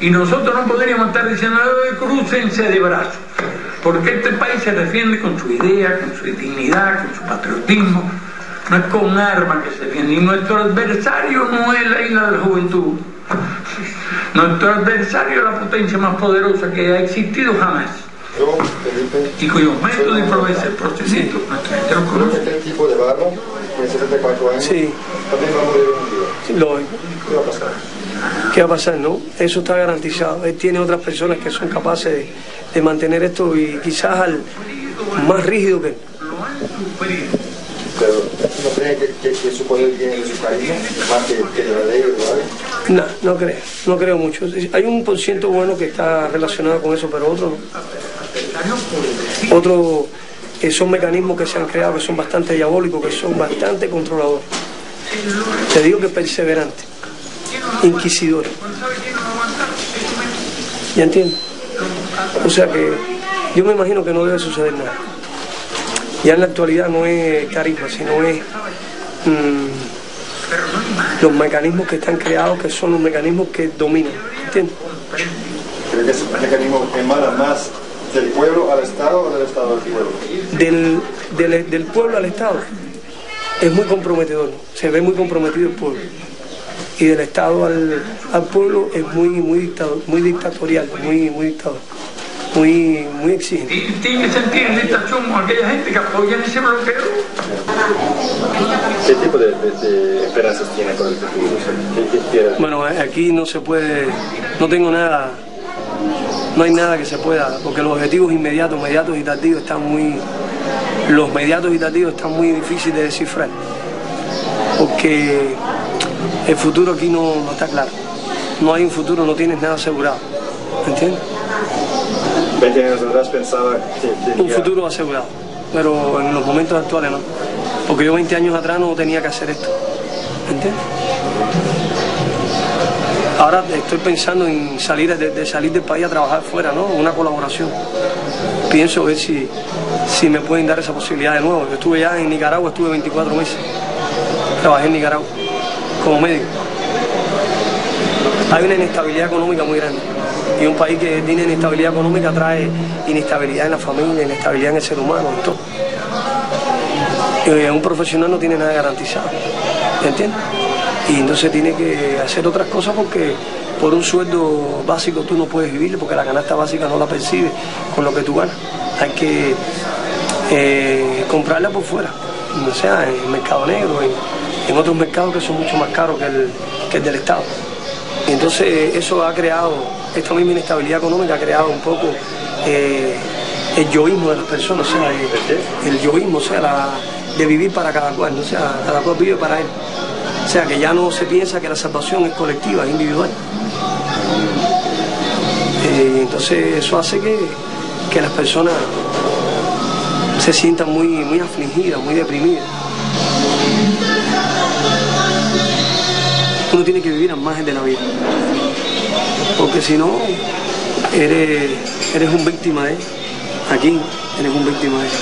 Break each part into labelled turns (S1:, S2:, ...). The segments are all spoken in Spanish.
S1: Y nosotros no podríamos estar diciendo, crúcense de brazos. Porque este país se defiende con su idea, con su dignidad, con su patriotismo. No es con armas que se defiende. Y nuestro adversario no es la isla de la juventud. Nuestro adversario es la potencia más poderosa que ha existido jamás.
S2: Yo, Felipe,
S1: Y cuyo método de improvisar el procesito,
S2: creo
S1: conoce.
S2: este tipo de barba, tiene 74 años,
S3: Sí.
S2: también va a morir un día.
S3: Sí, Lo,
S2: ¿Qué va a pasar?
S3: ¿Qué va a pasar? No, eso está garantizado. Él tiene otras personas que son capaces de, de mantener esto y quizás al más rígido que él.
S2: Pero no cree que, que, que su poder viene de su carisma, más que, que de la ley o algo.
S3: No, no creo, no creo mucho. Hay un por ciento bueno que está relacionado con eso, pero otro no. Otro eh, son mecanismos que se han creado que son bastante diabólicos, que son bastante controladores. Te digo que perseverante, inquisidor. ¿Ya entiendes? O sea que yo me imagino que no debe suceder nada. Ya en la actualidad no es carisma, sino es mm, los mecanismos que están creados, que son los mecanismos que dominan. ¿Entiendes?
S2: Creo que ese mecanismo emana más del pueblo al Estado o del Estado al pueblo.
S3: Del, del, del pueblo al Estado es muy comprometedor, se ve muy comprometido el pueblo. Y del Estado al, al pueblo es muy, muy, dictador, muy dictatorial, muy, muy dictador, muy, muy exigente.
S1: Tiene que sentir irritación con aquella gente que apoya ese bloqueo.
S2: ¿Qué tipo de, de- de esperanzas tiene con el futuro? ¿Qué, qué espera?
S3: Bueno, aquí no se puede, no tengo nada, no hay nada que se pueda, porque los objetivos inmediatos, mediatos y tardíos están muy, los mediatos y tardíos están muy difíciles de descifrar, porque el futuro aquí no, no está claro, no hay un futuro, no tienes nada asegurado, ¿entiendes?
S2: 20 años atrás pensaba que
S3: Un futuro asegurado, pero en los momentos actuales no, porque yo 20 años atrás no tenía que hacer esto, ¿entiendes? Ahora estoy pensando en salir de, de salir del país a trabajar fuera, ¿no? Una colaboración. Pienso ver si, si me pueden dar esa posibilidad de nuevo. Yo estuve ya en Nicaragua, estuve 24 meses. Trabajé en Nicaragua como médico. Hay una inestabilidad económica muy grande. Y un país que tiene inestabilidad económica trae inestabilidad en la familia, inestabilidad en el ser humano, en todo. Eh, un profesional no tiene nada garantizado, ¿entiendes? Y entonces tiene que hacer otras cosas porque por un sueldo básico tú no puedes vivir porque la canasta básica no la percibes con lo que tú ganas. Hay que eh, comprarla por fuera, o sea, en el mercado negro, en, en otros mercados que son mucho más caros que el, que el del Estado. Entonces eso ha creado, esta misma inestabilidad económica ha creado un poco eh, el yoísmo de las personas, o sea, el, el yoísmo, o sea, de vivir para cada cual, o sea, cada cual vive para él. O sea, que ya no se piensa que la salvación es colectiva, es individual. Eh, entonces eso hace que, que las personas se sientan muy, muy afligidas, muy deprimidas. Uno tiene que vivir al margen de la vida. Porque si no, eres, eres un víctima de él. Aquí eres un víctima de él.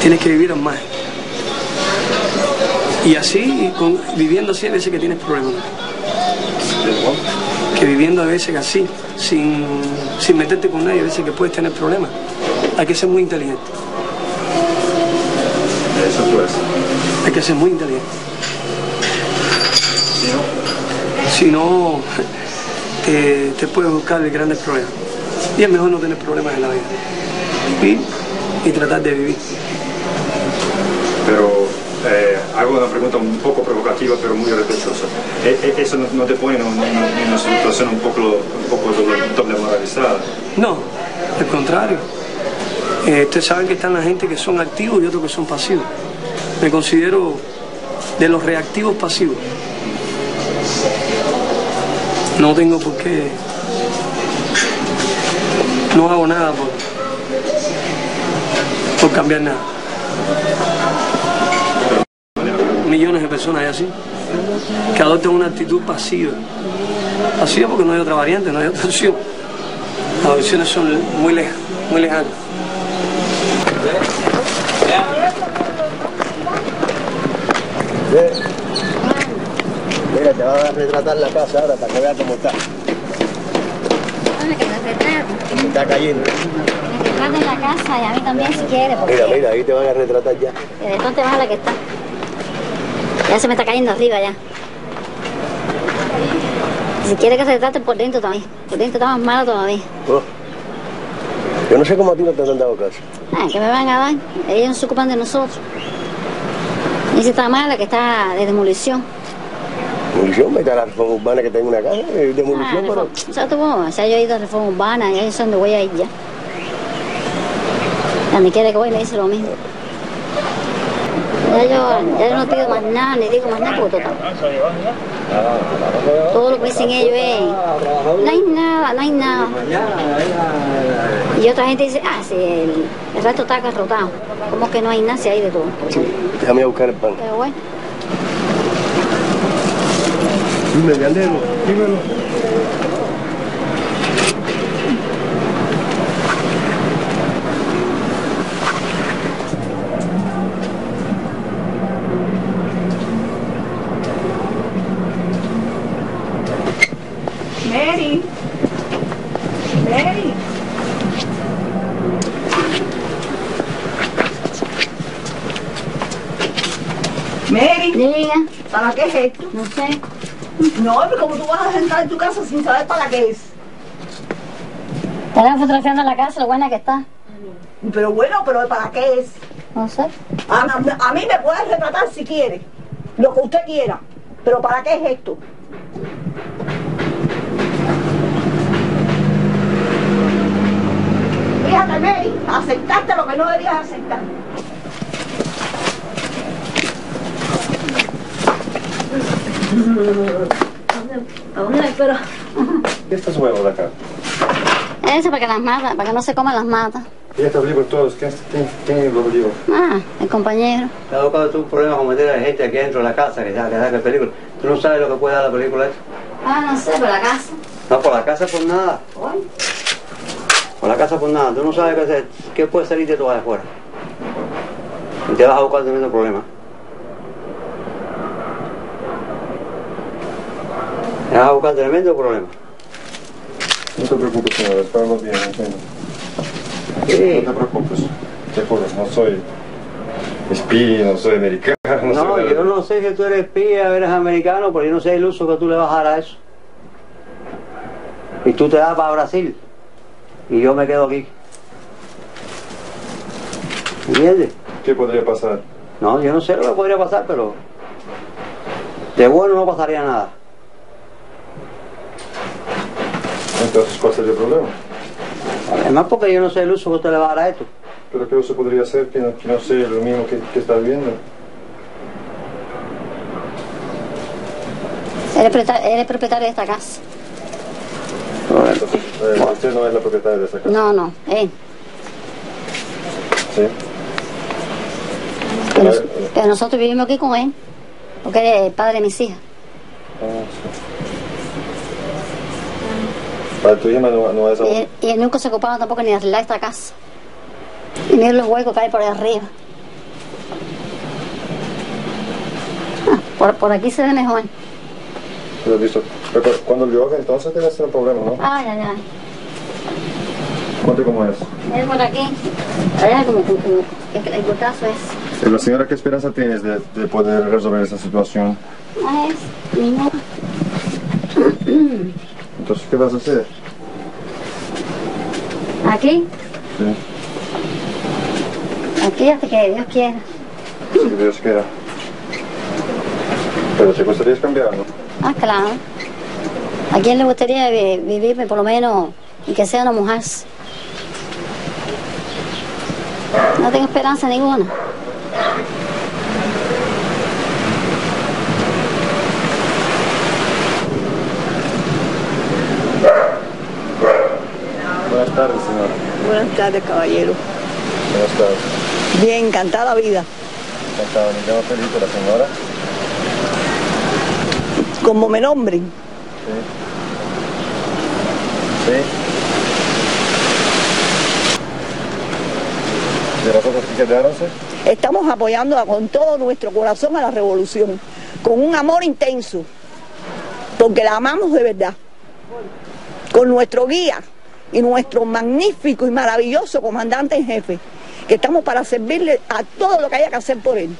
S3: Tienes que vivir al margen. Y así, con- viviendo así, a veces que tienes problemas. Que viviendo a veces así, sin, sin meterte con nadie, a veces que puedes tener problemas. Hay que ser muy inteligente.
S2: Eso pues.
S3: Hay que ser muy inteligente. Si no, te, te puedes buscar grandes problemas. Y es mejor no tener problemas en la vida. Vivir y tratar de vivir.
S4: Pero eh, hago una pregunta un poco provocativa, pero muy respetuosa. Eh, eh, ¿Eso no, no te pone en, un- en una situación un poco, un poco doble, doble moralizada?
S3: No, al contrario. Eh, ustedes saben que están la gente que son activos y otros que son pasivos. Me considero de los reactivos pasivos. No tengo por qué. No hago nada por, por cambiar nada. Millones de personas hay así, que adoptan una actitud pasiva. Pasiva porque no hay otra variante, no hay otra opción. Las opciones son muy lejas, muy lejanas.
S5: Mira, te va a retratar la casa ahora para que veas cómo está.
S6: Que.
S5: Se está cayendo.
S6: Me retrate en la casa y a mí también si quiere, porque
S5: Mira, mira, ahí te van a retratar ya.
S6: de dónde vas a la que está. Ya se me está cayendo arriba ya. Si quiere que se retrate por dentro también. Por dentro está más malo todavía.
S5: Oh. Yo no sé cómo a ti no te han dado caso.
S6: Ah, que me van a dar. Ellos no se ocupan de nosotros. Y si está mala, que está de demolición.
S5: Demolición, vete a la reforma urbana que tengo una casa, eh,
S6: Ah,
S5: demolición, pero...
S6: reforma- o sea, tú, o sea, yo he ido a reforma urbana, ya yo sé dónde voy a ir ya. Donde quiera que voy me dice lo mismo. Ya yo, ya yo no pido más nada, ni digo más nada, porque total. Todo lo que dicen ellos es, no hay nada, no hay nada. Y otra gente dice, ah, si el, el resto está agarrotado. ¿Cómo que no hay nada si hay de todo?
S5: Déjame buscar el pan.
S6: Pero bueno.
S5: Dime, Candelo. Dímelo.
S7: Mary. Mary. Mary,
S6: Diga,
S7: ¿para qué es esto?
S6: no sé.
S7: No, pero como tú vas a sentar en tu casa sin saber para qué es.
S6: Estarán fotografiando la casa, lo buena que está.
S7: Pero bueno, pero ¿para qué es?
S6: No sé.
S7: A, a- a mí me puedes retratar si quiere, lo que usted quiera. Pero ¿para qué es esto? Fíjate, Mary, aceptaste lo que no debías aceptar.
S6: ¿A dónde voy? Pero...
S2: ¿Y estos huevos de acá?
S6: Eso para que las mata, para que no se coman las matas.
S2: ¿Y estos libros todos? ¿Quién, quién, quién los libros?
S6: Ah, el compañero.
S8: Te ha buscado tú un problema con meter a la gente aquí dentro de la casa que ya que saque película. Tú no sabes lo que puede dar la película esa.
S6: Ah, no sé, por la casa.
S8: No, por la casa por nada. Por la casa por nada. Tú no sabes qué, hacer, qué puede salir de tu afuera. Y te vas a buscar tremendo problema. Te vas a buscar tremendo problema.
S2: No te preocupes, señor, espero bien, entiendo. No te preocupes, te juro, no soy espía, no soy americano.
S8: No,
S2: soy
S8: yo no sé si tú eres espía, eres americano, pero yo no sé el uso que tú le vas a dar a eso. Y tú te vas para Brasil y yo me quedo aquí. ¿Entiendes?
S2: ¿Qué podría pasar?
S8: No, yo no sé lo que podría pasar, pero de bueno no pasaría nada.
S2: Entonces, ¿cuál sería el problema?
S8: Además porque yo no sé el uso que usted le va a dar a esto.
S2: ¿Pero qué uso podría ser que no, que no sea lo mismo que, que está viendo?
S6: Él es, propietario, de esta casa.
S2: Entonces, eh, usted no es la propietaria de esa casa.
S6: No, no, él.
S2: ¿Sí?
S6: Pero, pero nosotros vivimos aquí con él, porque él es el padre de mis hijas.
S2: Ah, sí. Para tu hija no, no es
S6: Y él, y él nunca se ocupaba tampoco ni de arreglar esta casa. Y mira los huecos que hay por arriba. Ah, por, por aquí se ve mejor.
S2: Lo he visto. Pero cu- cuando llueve, entonces debe ser un problema, ¿no?
S6: Ay, ay, ay.
S2: Cuente cómo es.
S6: Es por aquí. Allá como, el botazo es.
S2: Eh, La señora, ¿qué esperanza tienes de, de poder resolver esa situación?
S6: Ah, es. Mi.
S2: Entonces, ¿qué vas a hacer?
S6: Aquí,
S2: Sí,
S6: aquí hasta que Dios quiera.
S2: si Dios quiera. Pero te gustaría cambiarlo.
S6: Ah, claro. ¿A quién le gustaría vi- vivir por lo menos y que sea una mujer? No tengo esperanza ninguna.
S2: Buenas tardes, señora.
S7: Buenas tardes, caballero.
S2: Buenas tardes.
S7: Bien, encantada vida.
S2: Encantado. Me llamo Felipe, la señora.
S7: Como me nombren.
S2: Sí. ¿De las otras que quedaronse?
S7: Estamos apoyando con todo nuestro corazón a la revolución, con un amor intenso, porque la amamos de verdad, con nuestro guía y nuestro magnífico y maravilloso comandante en jefe, que estamos para servirle a todo lo que haya que hacer por él,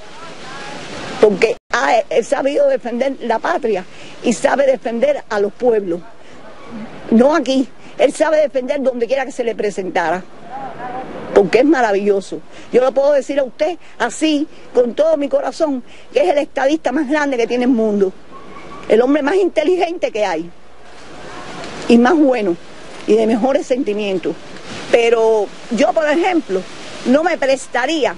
S7: porque ha sabido defender la patria y sabe defender a los pueblos, no aquí, él sabe defender donde quiera que se le presentara. Porque es maravilloso. Yo lo puedo decir a usted así, con todo mi corazón, que es el estadista más grande que tiene el mundo, el hombre más inteligente que hay, y más bueno, y de mejores sentimientos. Pero yo, por ejemplo, no me prestaría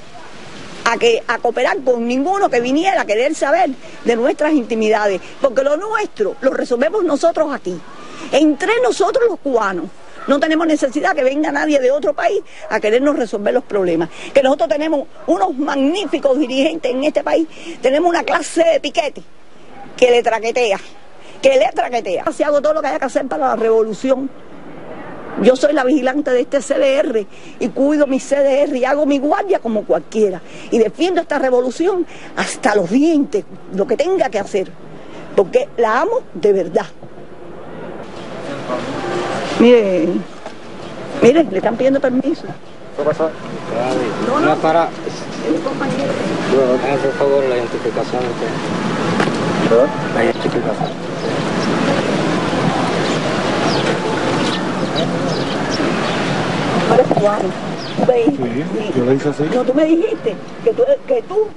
S7: a, que, a cooperar con ninguno que viniera a querer saber de nuestras intimidades, porque lo nuestro lo resolvemos nosotros aquí, entre nosotros los cubanos. No tenemos necesidad que venga nadie de otro país a querernos resolver los problemas. Que nosotros tenemos unos magníficos dirigentes en este país, tenemos una clase de piquete que le traquetea, que le traquetea. Si hago todo lo que haya que hacer para la revolución. Yo soy la vigilante de este CDR y cuido mi CDR y hago mi guardia como cualquiera. Y defiendo esta revolución hasta los dientes, lo que tenga que hacer. Porque la amo de verdad. Mire, mire, le están pidiendo permiso.
S2: ¿Qué pasó?
S7: No,
S9: No,
S7: no,
S9: para. Hagan por favor la identificación.
S2: ¿Perdón?
S9: La identificación.
S7: Tú eres cubano. Tú me dijiste-
S2: Sí, yo le hice así.
S7: No, tú me dijiste que tú, que tú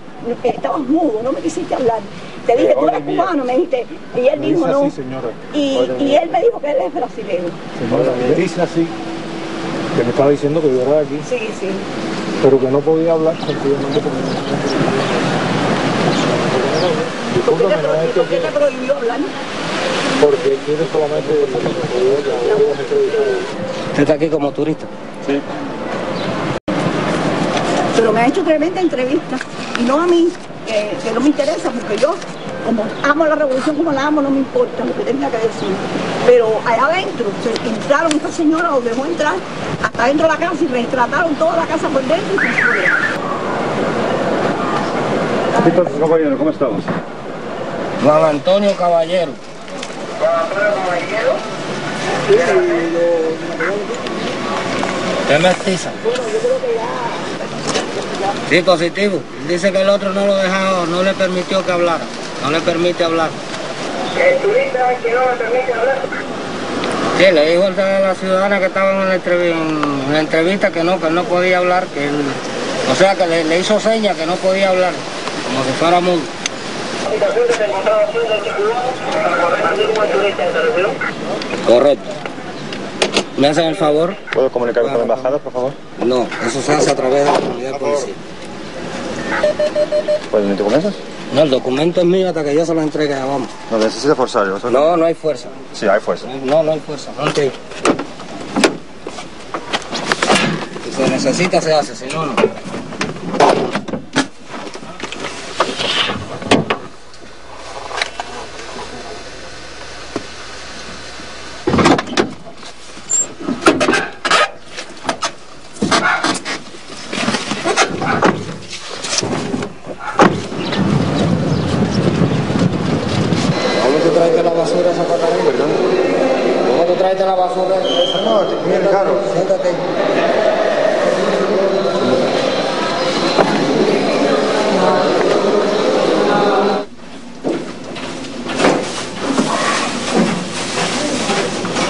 S7: estabas mudo, no me quisiste hablar. Te dije, tú eres cubano, me dijiste. Y él
S2: Le
S7: dijo no.
S2: así, señora.
S7: Y, y él me dijo que él es brasileño.
S10: Señora, dice así, que me estaba diciendo que yo era de aquí,
S7: Sí, sí.
S10: pero que no podía hablar porque
S7: ¿Por qué
S10: no
S7: por te prohibió hablar?
S10: Porque quiere solamente
S9: Usted está aquí como turista.
S2: Sí.
S7: Pero me ha hecho tremenda entrevista. Y no a mí, que, que no me interesa, porque yo, como amo la revolución como la amo, no me importa lo que tenga que decir. Pero allá adentro, se entraron, esta señora los dejó entrar hasta dentro de la casa y retrataron toda la casa por dentro y por fuera.
S2: Compañero, ¿cómo estamos?
S9: Juan Antonio Caballero. ¿Qué mestiza? Sí, positivo. Dice que el otro no lo dejaba, no le permitió que hablara. No le permite hablar.
S11: ¿El turista que no le permite hablar?
S9: Sí, le dijo a la ciudadana que estaba en la, entrev- en la entrevista que no, que no podía hablar, que él, o sea, que le, le hizo señas que no podía hablar, como si fuera mudo.
S11: Que se encontraba haciendo este cubano para turista.
S9: Correcto. ¿Me hacen el favor?
S2: ¿Puedo comunicarme con la embajada, por favor?
S9: No, eso se hace a través de la comunidad policial.
S2: ¿Pues mis documentos?
S9: No, el documento es mío hasta que yo se lo entregue a vamos.
S2: No, necesito forzar. ¿no?
S9: No, no hay fuerza.
S2: Sí, hay fuerza.
S9: No, no hay fuerza. No hay Si se necesita, se hace, si no, no.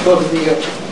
S9: todos digam.